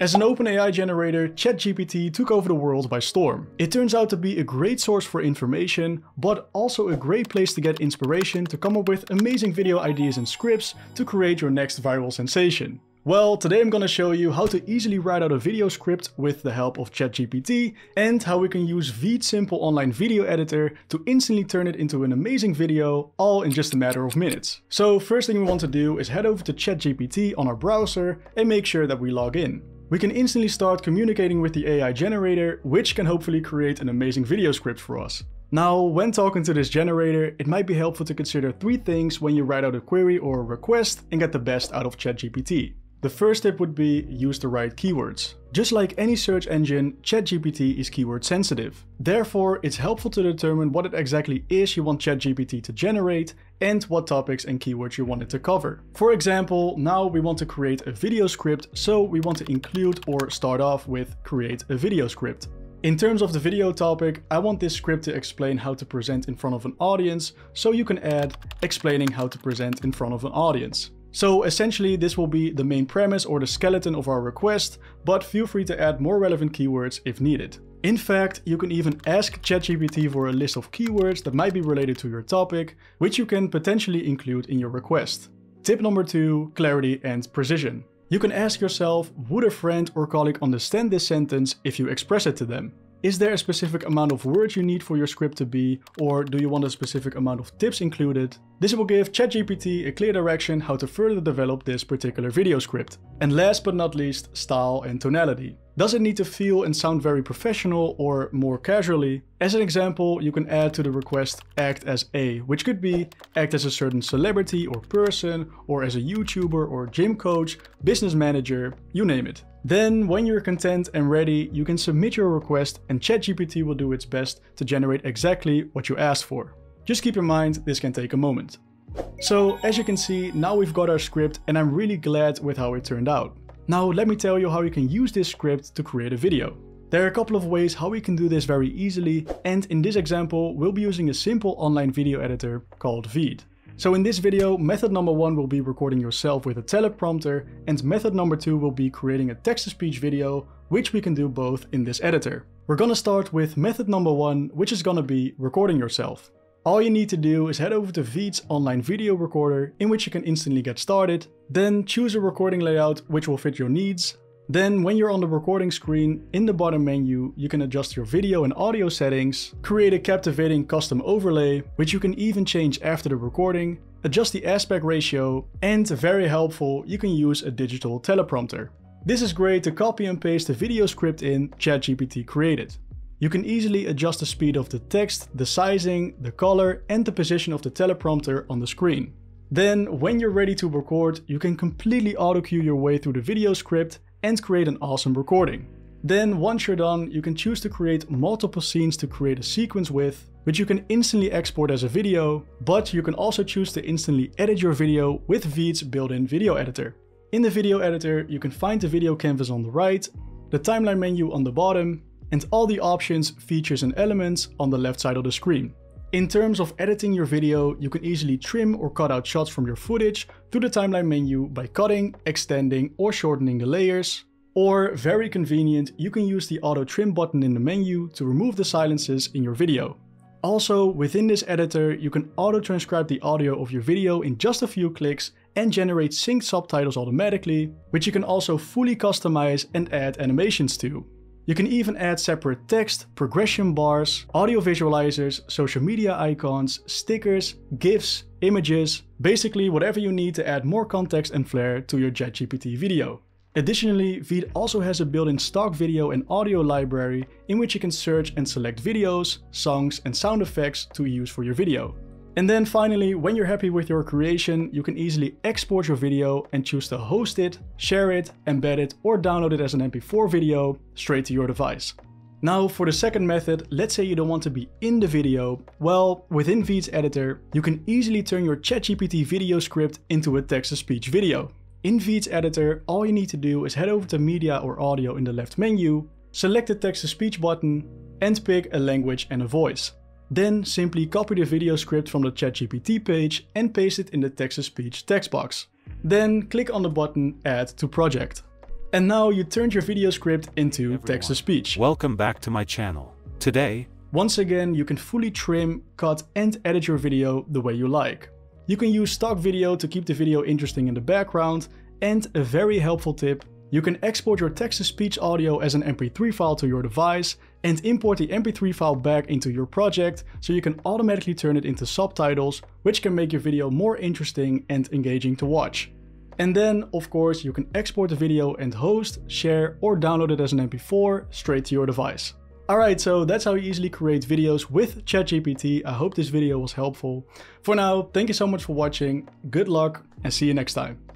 As an OpenAI generator, ChatGPT took over the world by storm. It turns out to be a great source for information, but also a great place to get inspiration to come up with amazing video ideas and scripts to create your next viral sensation. Well, today I'm gonna show you how to easily write out a video script with the help of ChatGPT and how we can use Veed's simple online video editor to instantly turn it into an amazing video, all in just a matter of minutes. So first thing we want to do is head over to ChatGPT on our browser and make sure that we log in. We can instantly start communicating with the AI generator, which can hopefully create an amazing video script for us. Now, when talking to this generator, it might be helpful to consider three things when you write out a query or a request and get the best out of ChatGPT. The first tip would be use the right keywords. Just like any search engine, ChatGPT is keyword sensitive. Therefore, it's helpful to determine what it exactly is you want ChatGPT to generate and what topics and keywords you want it to cover. For example, now we want to create a video script, so we want to include or start off with create a video script. In terms of the video topic, I want this script to explain how to present in front of an audience, so you can add explaining how to present in front of an audience. So essentially this will be the main premise or the skeleton of our request, but feel free to add more relevant keywords if needed. In fact, you can even ask ChatGPT for a list of keywords that might be related to your topic, which you can potentially include in your request. Tip number two, clarity and precision. You can ask yourself, would a friend or colleague understand this sentence if you express it to them? Is there a specific amount of words you need for your script to be, or do you want a specific amount of tips included? This will give ChatGPT a clear direction how to further develop this particular video script. And last but not least, style and tonality. Does it need to feel and sound very professional or more casually? As an example, you can add to the request act as a, which could be act as a certain celebrity or person, or as a YouTuber or gym coach, business manager, you name it. Then, when you're content and ready, you can submit your request and ChatGPT will do its best to generate exactly what you asked for. Just keep in mind, this can take a moment. So, as you can see, now we've got our script and I'm really glad with how it turned out. Now let me tell you how you can use this script to create a video. There are a couple of ways how we can do this very easily and in this example we'll be using a simple online video editor called Veed. So in this video, method number one will be recording yourself with a teleprompter and method number two will be creating a text-to-speech video, which we can do both in this editor. We're gonna start with method number one, which is gonna be recording yourself. All you need to do is head over to Veed's online video recorder in which you can instantly get started, then choose a recording layout which will fit your needs. Then when you're on the recording screen, in the bottom menu, you can adjust your video and audio settings, create a captivating custom overlay, which you can even change after the recording, adjust the aspect ratio, and very helpful, you can use a digital teleprompter. This is great to copy and paste the video script in ChatGPT created. You can easily adjust the speed of the text, the sizing, the color and the position of the teleprompter on the screen. Then, when you're ready to record, you can completely auto-cue your way through the video script and create an awesome recording. Then, once you're done, you can choose to create multiple scenes to create a sequence with, which you can instantly export as a video, but you can also choose to instantly edit your video with Veed's built-in video editor. In the video editor, you can find the video canvas on the right, the timeline menu on the bottom, and all the options, features and elements on the left side of the screen. In terms of editing your video, you can easily trim or cut out shots from your footage through the timeline menu by cutting, extending or shortening the layers. Or, very convenient, you can use the auto trim button in the menu to remove the silences in your video. Also, within this editor, you can auto transcribe the audio of your video in just a few clicks and generate synced subtitles automatically, which you can also fully customize and add animations to. You can even add separate text, progression bars, audio visualizers, social media icons, stickers, GIFs, images, basically whatever you need to add more context and flair to your ChatGPT video. Additionally, Veed also has a built-in stock video and audio library in which you can search and select videos, songs and sound effects to use for your video. And then finally, when you're happy with your creation, you can easily export your video and choose to host it, share it, embed it, or download it as an MP4 video straight to your device. Now for the second method, let's say you don't want to be in the video. Well, within Veed's editor, you can easily turn your ChatGPT video script into a text-to-speech video. In Veed's editor, all you need to do is head over to media or audio in the left menu, select the text-to-speech button, and pick a language and a voice. Then simply copy the video script from the ChatGPT page and paste it in the text-to-speech text box. Then click on the button Add to Project. And now you turned your video script into text-to-speech. Welcome back to my channel. Today, once again, you can fully trim, cut and edit your video the way you like. You can use stock video to keep the video interesting in the background and a very helpful tip, you can export your text-to-speech audio as an MP3 file to your device and import the MP3 file back into your project so you can automatically turn it into subtitles, which can make your video more interesting and engaging to watch. And then, of course, you can export the video and host, share or download it as an MP4 straight to your device. Alright, so that's how you easily create videos with ChatGPT. I hope this video was helpful. For now, thank you so much for watching, good luck and see you next time.